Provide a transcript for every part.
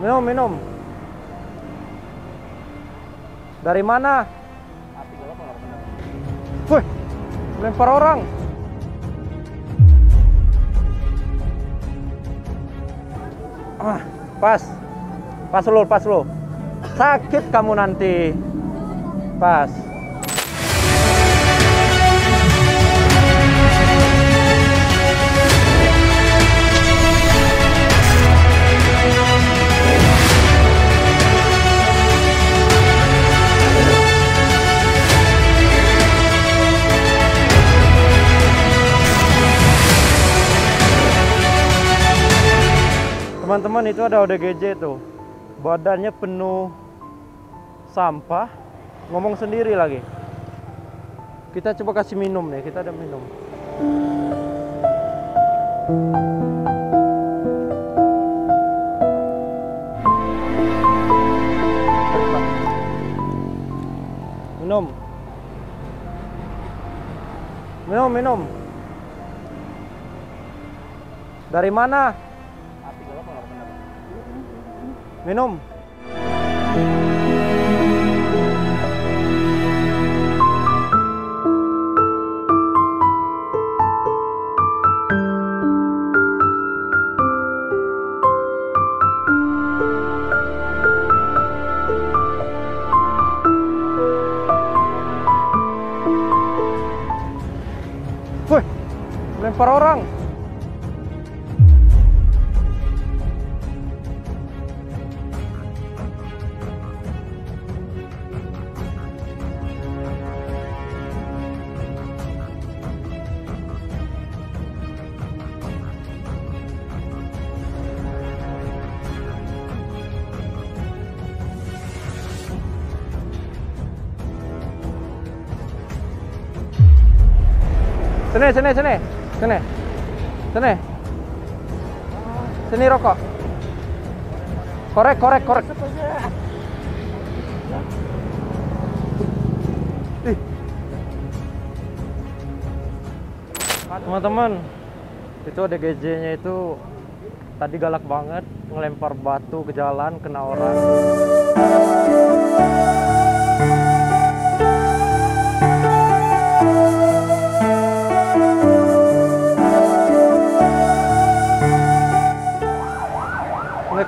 Minum, minum. Dari mana? Wih, lempar orang. Ah, pas. Pas lo, pas lo. Sakit kamu nanti. Pas. Teman-teman itu ada ODGJ tuh. Badannya penuh sampah, ngomong sendiri lagi. Kita coba kasih minum nih, kita ada minum. Minum. Minum, minum. Dari mana? Minum. Sini, sini, sini. Sini. Sini. Sini rokok. Korek, korek, korek. Teman-teman, itu DGJ-nya itu tadi galak banget ngelempar batu ke jalan kena orang.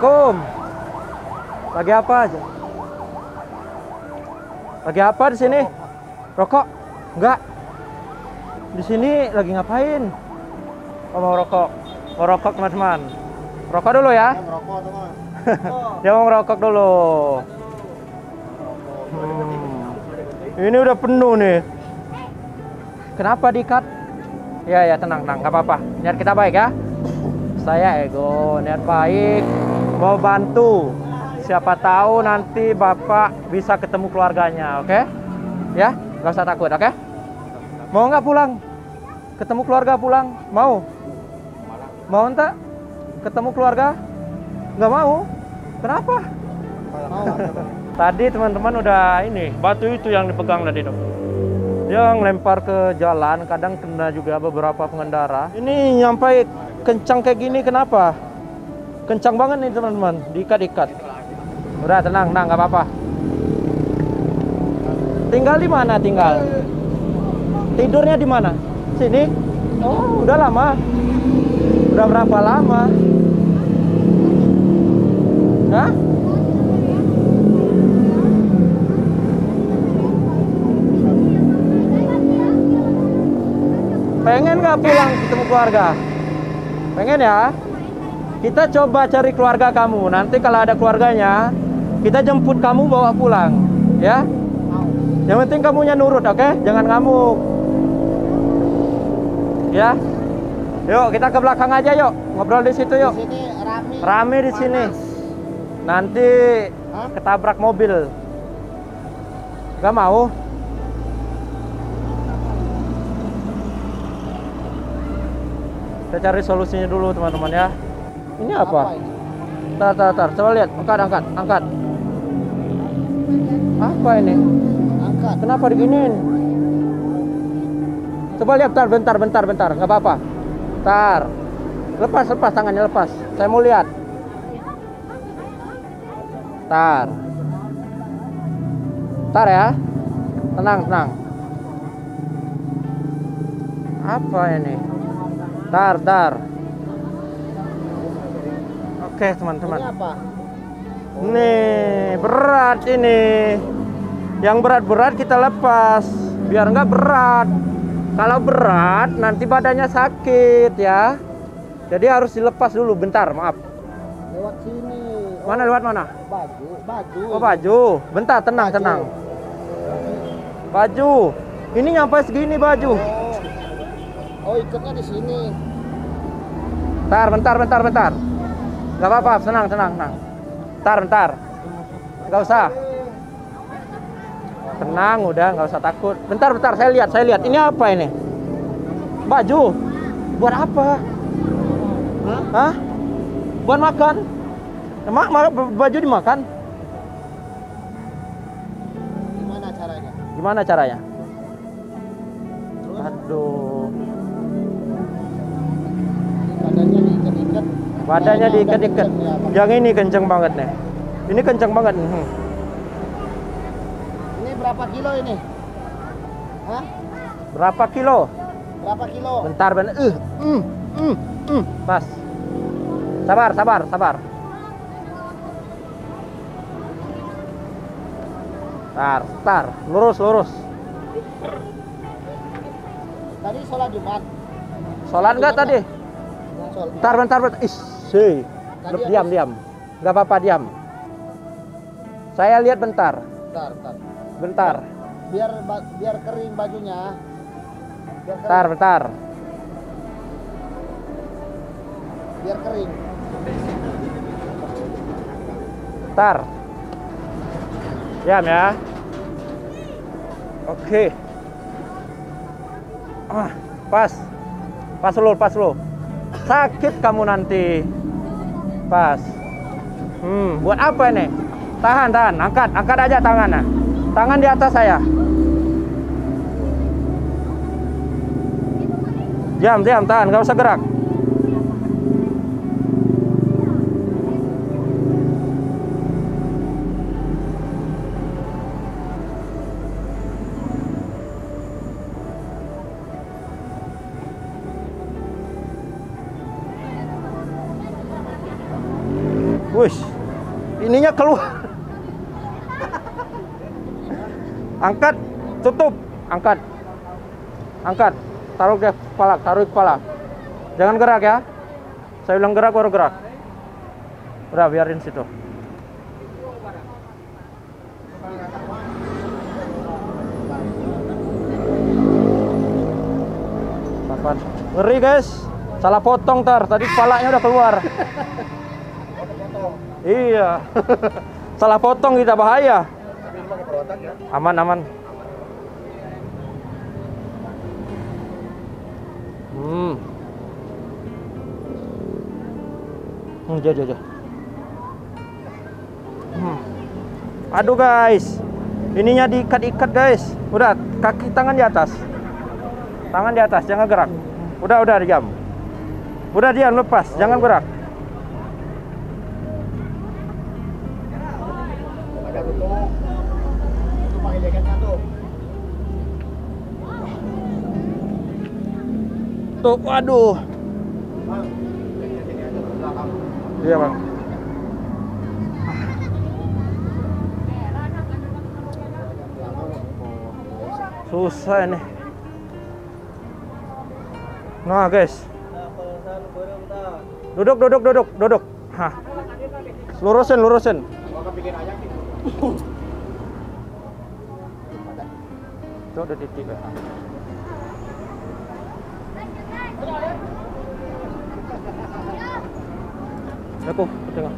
Assalamualaikum. Lagi apa aja? Lagi apa di sini? Rokok? Enggak. Di sini lagi ngapain? Oh, mau rokok. Mau rokok teman-teman. Rokok dulu ya. Merokok teman. Dia mau ngerokok dulu. Hmm. Ini udah penuh nih. Kenapa dikat? Ya ya tenang tenang, nggak apa-apa. Niat kita baik ya. Saya ego, niat baik, mau bantu. Siapa tahu nanti bapak bisa ketemu keluarganya, oke? Ya, nggak usah takut, oke? Mau nggak pulang? Ketemu keluarga pulang? Mau? Mau enggak? Ketemu keluarga? Nggak mau? Kenapa? Tadi teman-teman udah ini batu itu yang dipegang tadi dong. Dia ngelempar ke jalan, kadang kena juga beberapa pengendara. Ini nyampe kencang kayak gini kenapa? Kencang banget nih teman-teman, diikat-ikat. Udah tenang, tenang, nggak apa-apa. Tinggal di mana tinggal? Tidurnya di mana? Sini? Oh, udah lama. Udah berapa lama? Hah? Pengen nggak pulang ketemu keluarga? Pengen ya? Kita coba cari keluarga kamu. Nanti kalau ada keluarganya, kita jemput kamu bawa pulang, ya? Yang penting kamunya nurut, oke? Jangan ngamuk. Ya. Yuk, kita ke belakang aja yuk. Ngobrol di situ yuk. Di sini rame. Rame di sini. Nanti Hah? ketabrak mobil. Gak mau? Kita cari solusinya dulu teman-teman ya. Ini apa? Tar, tar, tar. Coba lihat. Angkat, angkat, angkat. Apa ini? Angkat. Kenapa diginiin? Coba lihat, tar, bentar, bentar, bentar. Nggak apa-apa. Tar. Lepas, lepas tangannya lepas. Saya mau lihat. Tar. Tar ya. Tenang, tenang. Apa ini? Tar, tar. Oke, teman-teman. Ini apa? Nih, berat ini. Yang berat-berat kita lepas, biar nggak berat. Kalau berat, nanti badannya sakit ya. Jadi harus dilepas dulu. Bentar, maaf. Lewat sini. Oh, Mana lewat mana? Baju, baju. Oh baju. Bentar, tenang, Baju. tenang. Baju. Ini nyampe segini baju. Oh. Oh, ikatnya di sini. Bentar, bentar, bentar, bentar. Gak apa-apa, tenang, tenang, tenang. Bentar, bentar. Gak usah. Tenang, udah, nggak usah takut. Bentar, bentar, saya lihat, saya lihat. Ini apa ini? Baju. Buat apa? Hah? Buat makan? Mak, mak- baju dimakan? Gimana caranya? Gimana caranya? Aduh. Badannya diikat-ikat. ya. Yang ini kenceng banget nih. Ini kenceng banget. Hmm. Ini berapa kilo ini? Hah? Berapa kilo? Berapa kilo? Bentar, bentar. Uh, mm, mm, mm. Pas. Sabar, sabar, sabar. Tar, tar. Lurus, lurus. Tadi sholat Jumat. Sholat nggak tadi? Bentar, bentar, bentar. Ih, sih. Tadi Diam, diam. Nggak apa-apa, diam. Saya lihat bentar. Bentar, bentar. Bentar. Biar biar kering bajunya. Biar kering. Bentar, bentar. Biar kering. Bentar. Diam ya. Oke. Ah, pas. Pas lo, pas lo. Sakit kamu nanti. Pas. Hmm, buat apa ini? Tahan, tahan. Angkat, angkat aja tangannya. Tangan di atas saya. Diam, diam, tahan. Gak usah gerak. Angkat, tutup, angkat, angkat, taruh ke kepala, taruh kepala. Jangan gerak ya. Saya bilang gerak baru gerak. Udah biarin situ. Papan. Ngeri guys. Salah potong tar. Tadi kepalanya udah keluar. Iya. Salah potong kita bahaya. Aman aman. Hmm. Hmm, jauh, jauh. Hmm. Aduh guys. Ininya diikat-ikat guys. Udah, kaki tangan di atas. Tangan di atas, jangan gerak. Udah, udah diam. Udah diam, lepas, jangan gerak. Tuh, waduh. Iya bang. Susah ini. Nah guys. Duduk, duduk, duduk, duduk. Hah. Lurusin, lurusin. Itu udah titik. Aku, tengok.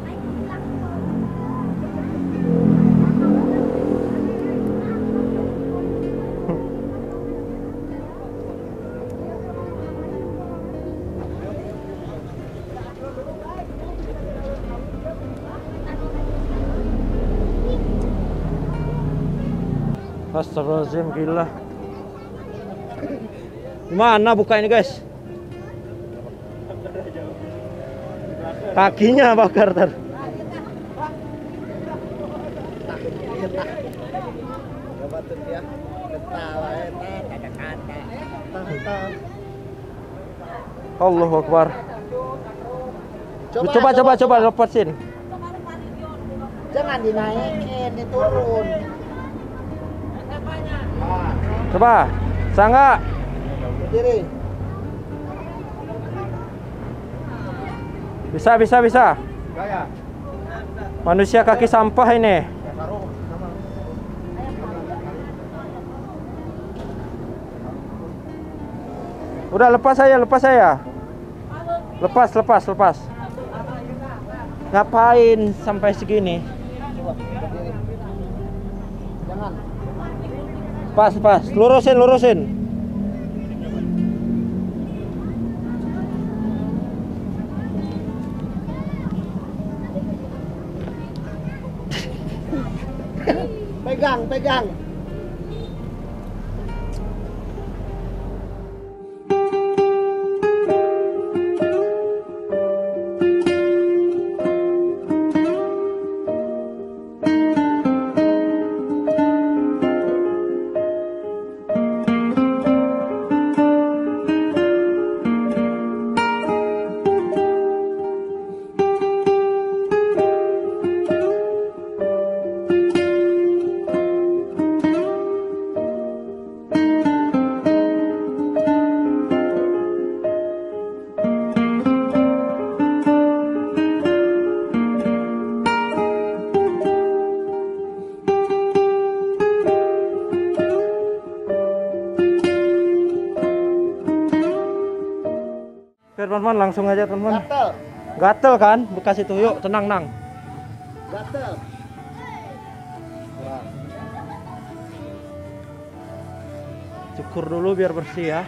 Astagfirullahaladzim, gila. Gimana buka ini guys? Kakinya bakar ter. Coba tuh dia ketawa eta kata-kata. Kata. Allahu Akbar. Coba Coba coba coba lepasin. Jangan dinaikin, diturun. Coba. Sangga. Bisa bisa bisa. Manusia kaki sampah ini. Udah lepas saya, lepas saya. Lepas, lepas, lepas. Ngapain sampai segini? Pas, pas. Lurusin, lurusin. pegá-la. Teman-teman langsung aja teman-teman. Gatel, Gatel kan bekas itu. Yuk, tenang, nang. gatel. Cukur dulu biar bersih ya.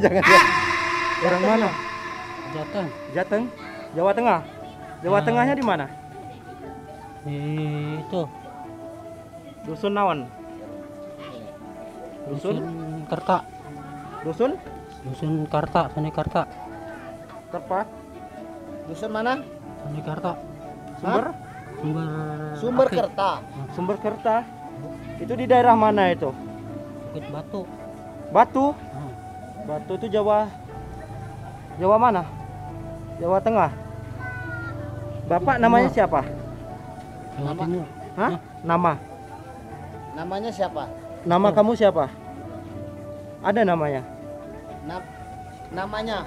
Jangan ya. Orang mana? Jateng Jateng, Jawa Tengah. Jawa Ah. Tengahnya di mana? di itu Dusun Nawan. Dusun? dusun Karta Dusun? dusun Karta Sani Karta Tepat. Dusun mana? Sani Karta Sumber? sumber Sumber Akik. Kerta. Sumber Kerta. Itu di daerah mana itu? Bukit Batu Batu. Hmm. Batu itu Jawa Jawa mana? Jawa Tengah. Bapak namanya siapa? Jawa Nama- Timur Hah? Nama. Namanya siapa? Nama Oh. kamu siapa? Ada namanya? Na- namanya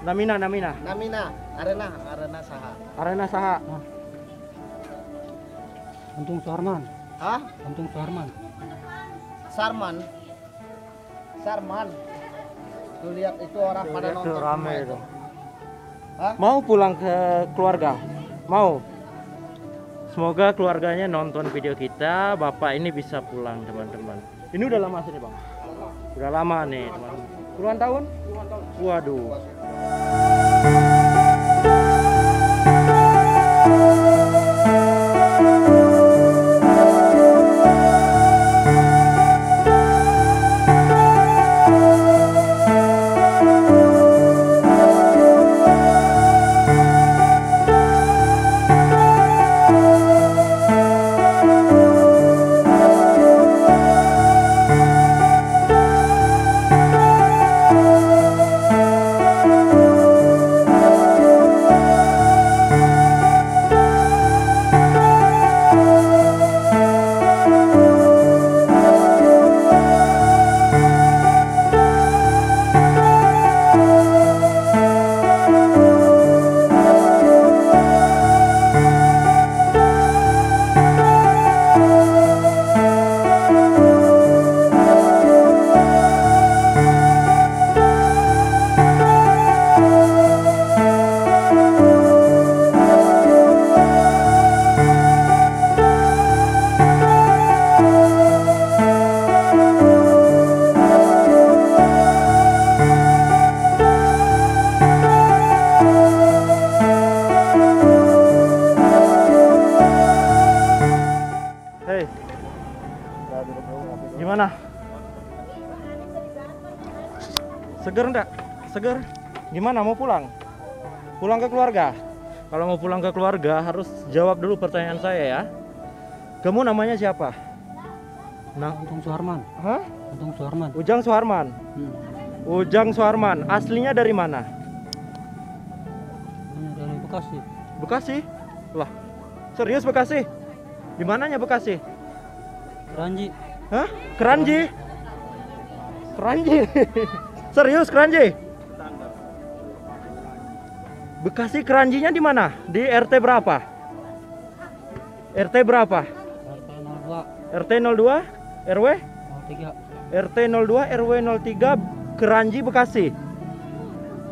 Namina, Namina. Namina Arena Arena Saha. Arena Saha. Untung Suarman Hah? Untung Suarman Sarman. Sarman. Tuh lihat itu orang pada nonton rame itu. Hah? Mau pulang ke keluarga? Mau? Semoga keluarganya nonton video kita, bapak ini bisa pulang teman-teman. Ini udah lama sini bang? Udah lama nih teman-teman. Puluhan tahun? Waduh. Seger? Gimana mau pulang? Pulang ke keluarga? Kalau mau pulang ke keluarga harus jawab dulu pertanyaan saya ya. Kamu namanya siapa? Nah, Untung Suharman. hah? Untung Suharman. Ujang Suharman. Hmm. Ujang Suharman. Aslinya dari mana? Dari Bekasi. Bekasi. Lah, serius Bekasi? Di mananya Bekasi? Ranji. Hah? Keranji? Keranji? serius Keranji? Bekasi Keranjinya di mana? Di RT berapa? RT berapa? RT 02 RT 02 RW 03. RT 02 RW 03 Keranji Bekasi.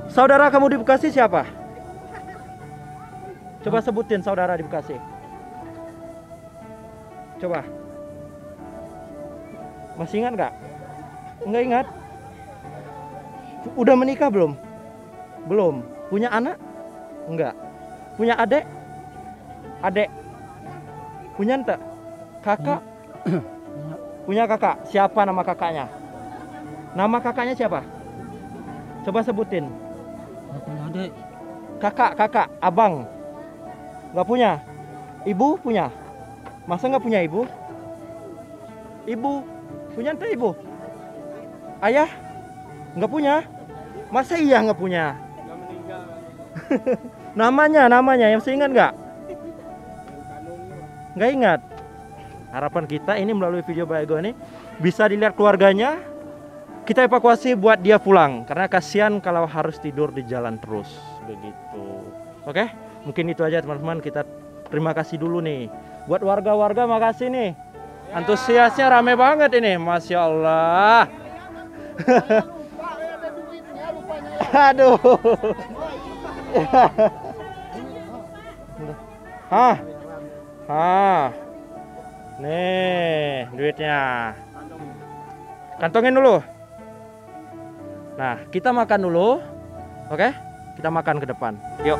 Saudara kamu di Bekasi siapa? Coba sebutin saudara di Bekasi. Coba. Masih ingat nggak? Nggak ingat? Udah menikah belum? Belum. Punya anak? Enggak. Punya adik? Adik. Punya ente? Kakak? Punya kakak. Siapa nama kakaknya? Nama kakaknya siapa? Coba sebutin. nggak punya adik. Kakak, kakak, abang. Nggak punya. Ibu punya. Masa nggak punya ibu? Ibu punya ente ibu? Ayah nggak punya. Masa iya nggak punya? namanya, namanya yang ingat nggak? Nggak ingat. Harapan kita ini melalui video Baego ini bisa dilihat keluarganya. Kita evakuasi buat dia pulang karena kasihan kalau harus tidur di jalan terus begitu. Oke, mungkin itu aja teman-teman. Kita terima kasih dulu nih buat warga-warga. Makasih nih, antusiasnya rame banget ini, masya Allah. Aduh. Hah? Hah? Nih, duitnya. Kantongin dulu. Nah, kita makan dulu. Oke? Kita makan ke depan. Yuk.